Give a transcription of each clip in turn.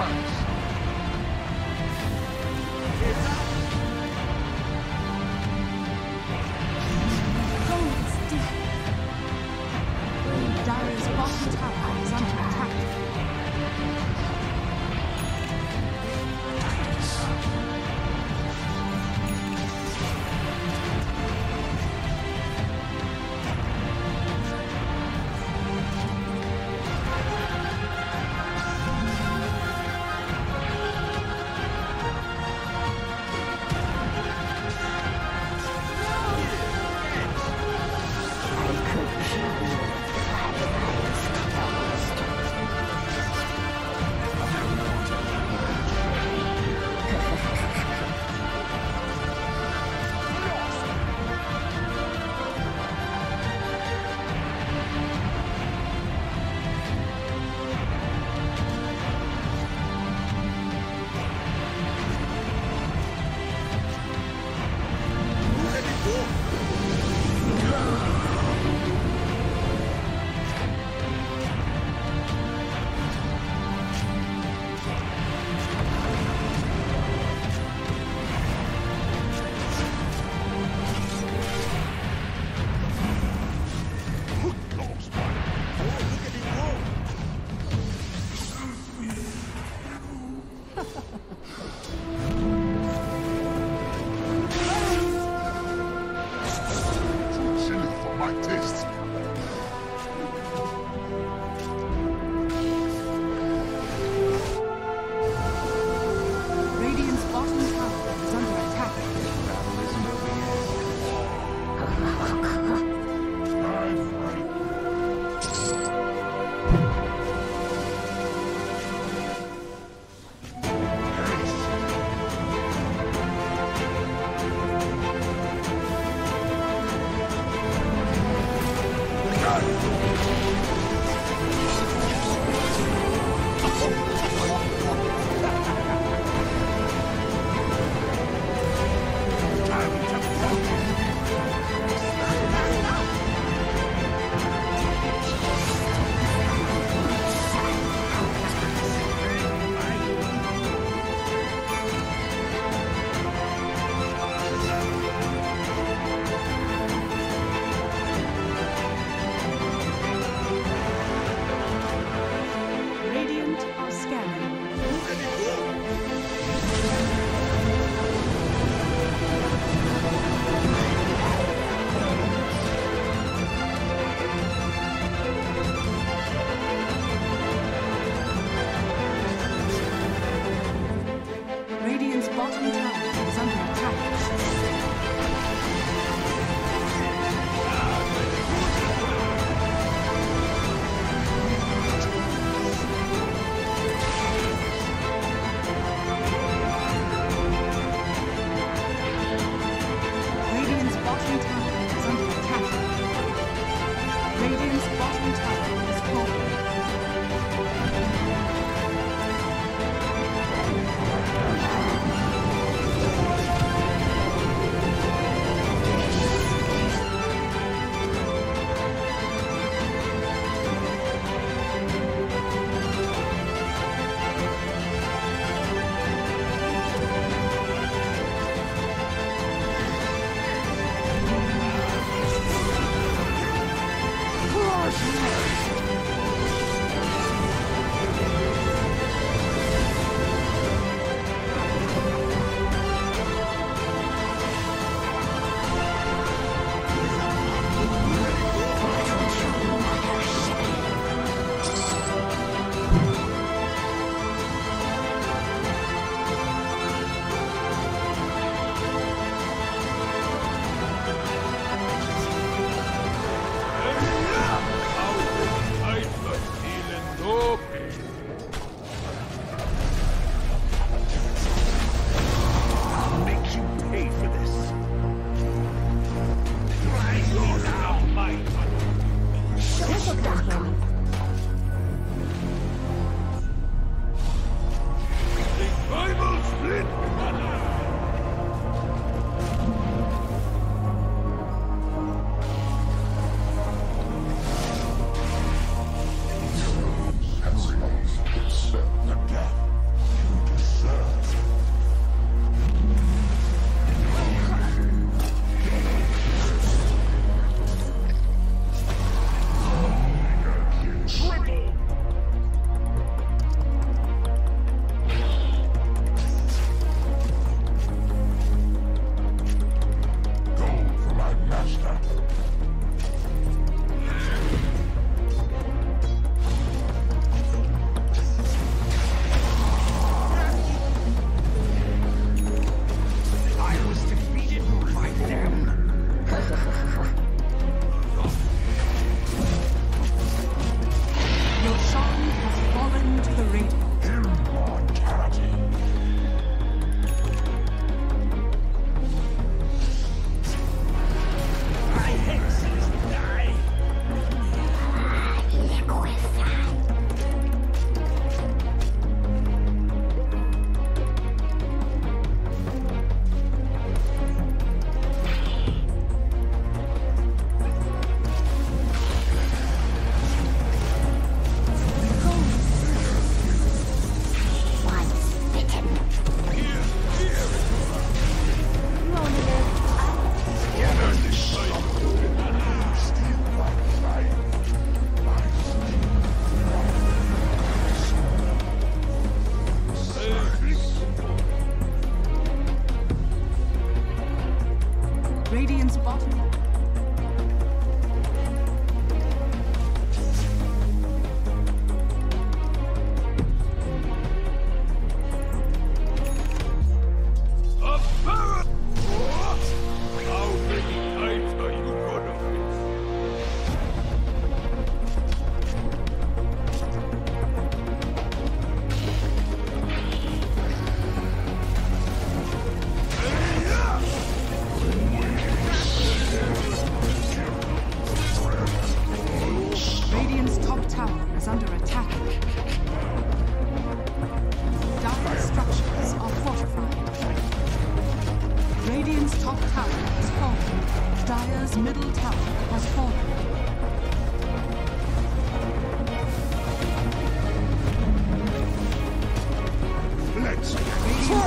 mountain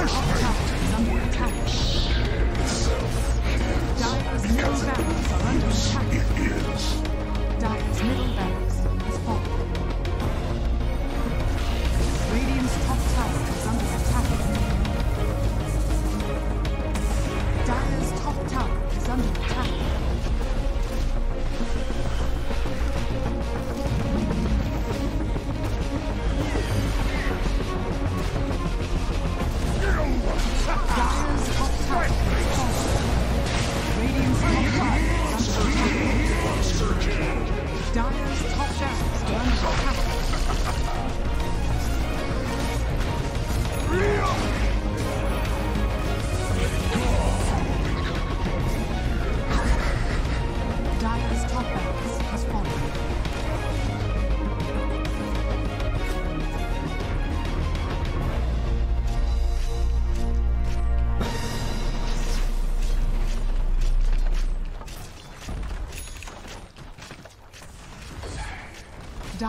Dire's middle barracks are under attack. Dire's middle barracks.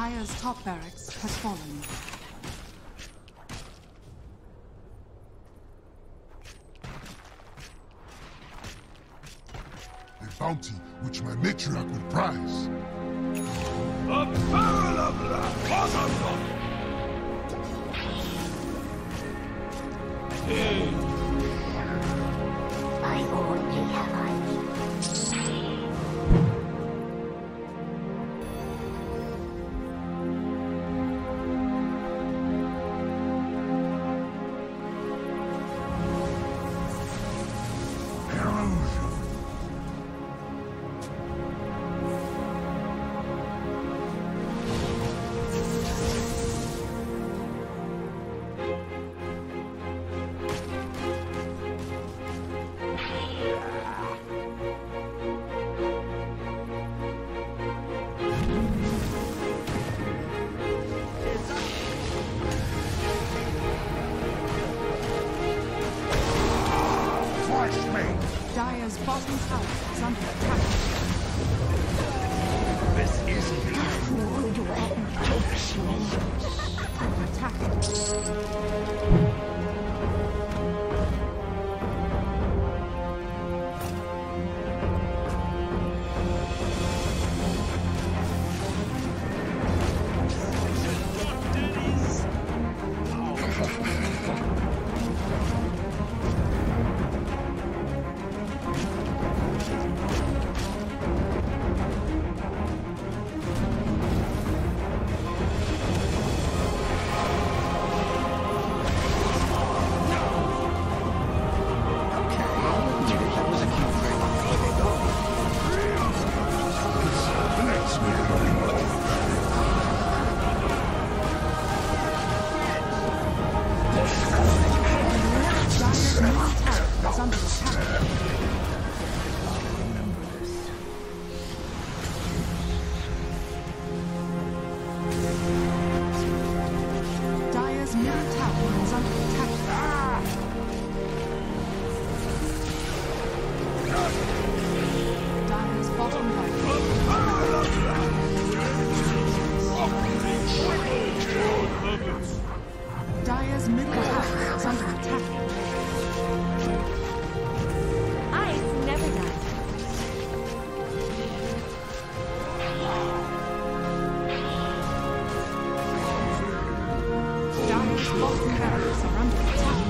Dire's top barracks has fallen. A bounty which my matriarch would prize. A barrel of la I bottom tower is under attack. Under attack.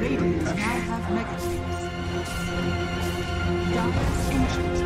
The now have mega Dire's ancient